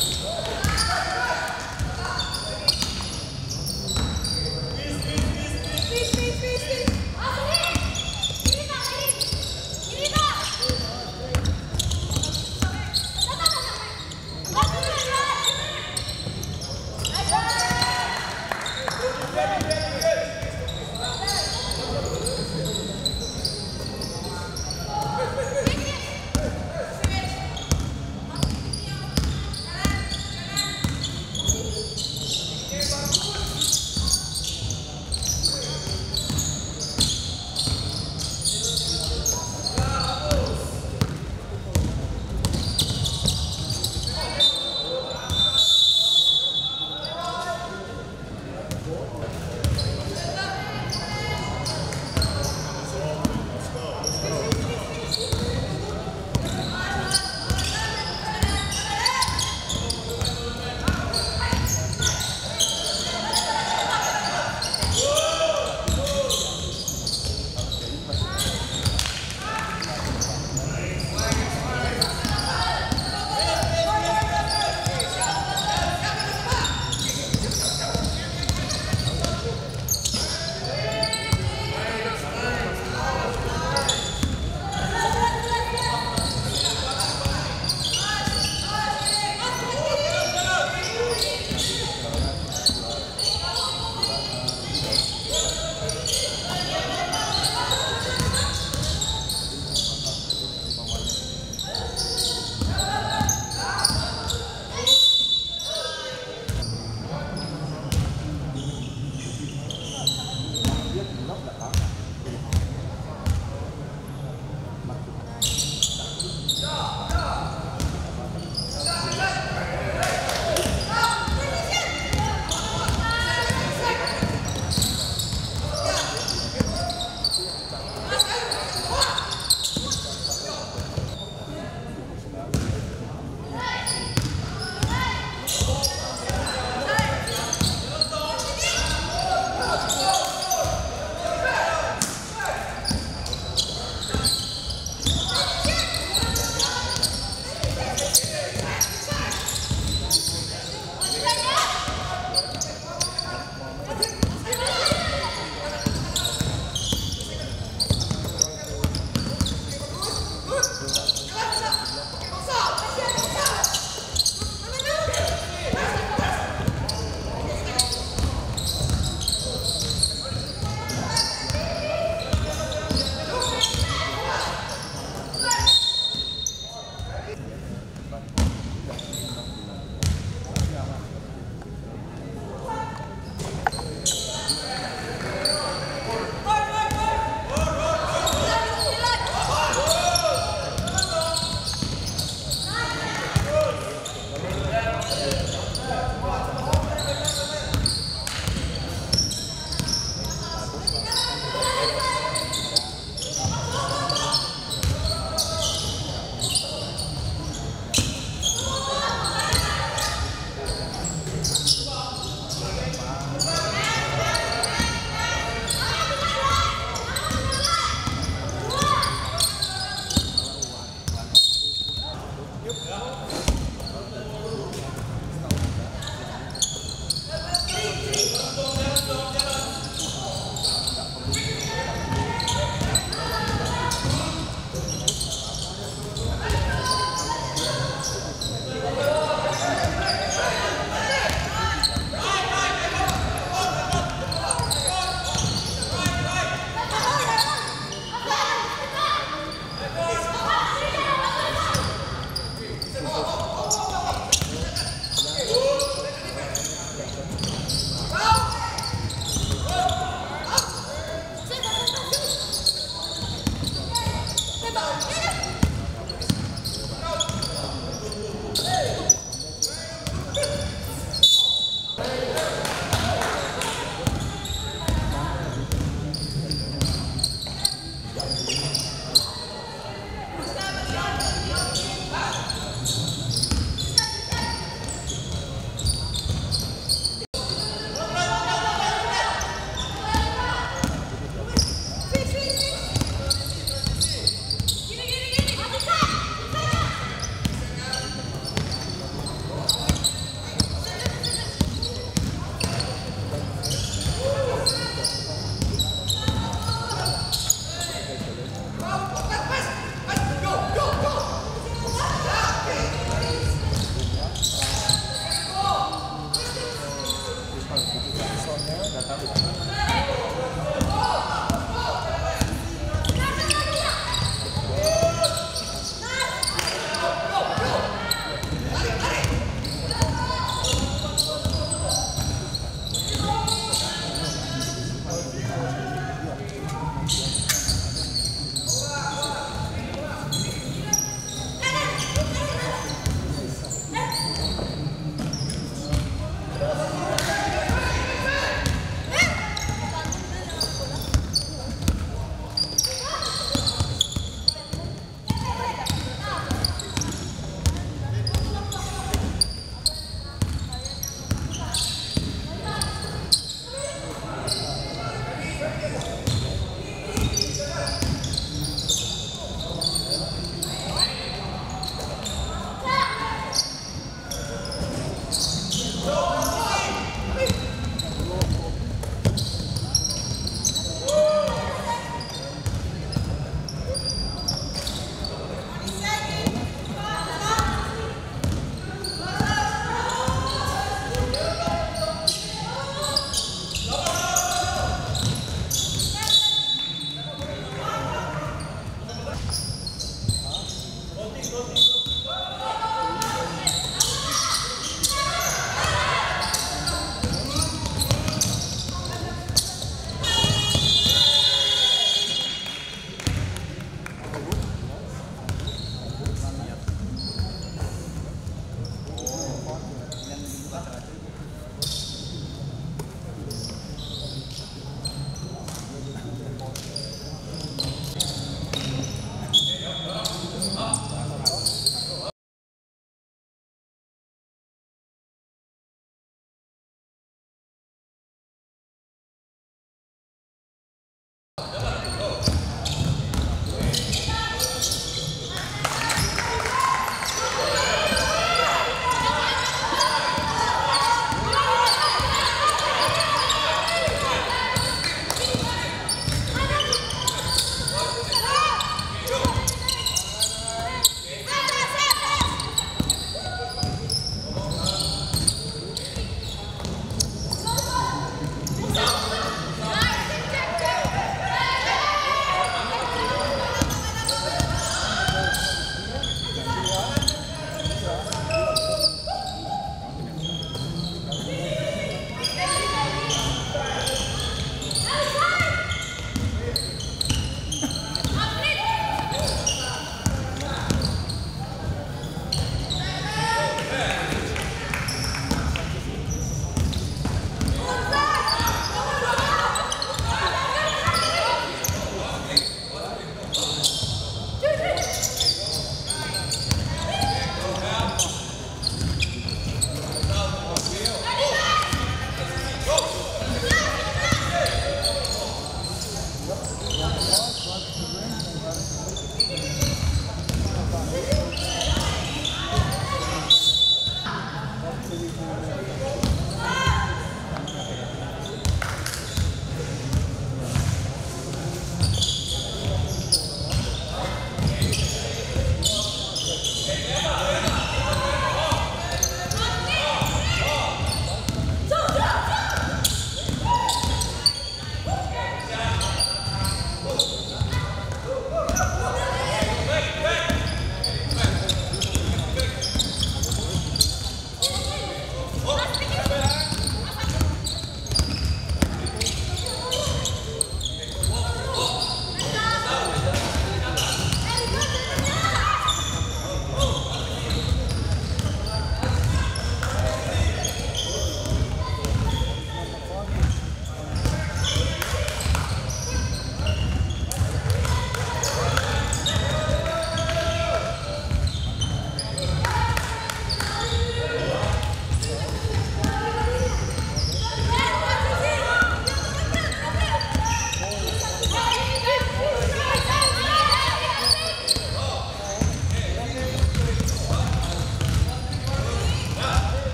Yeah.